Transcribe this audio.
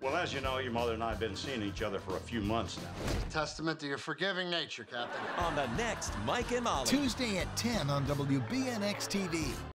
Well, as you know, your mother and I have been seeing each other for a few months now. Testament to your forgiving nature, Captain. On the next Mike and Molly. Tuesday at 10 on WBNX TV.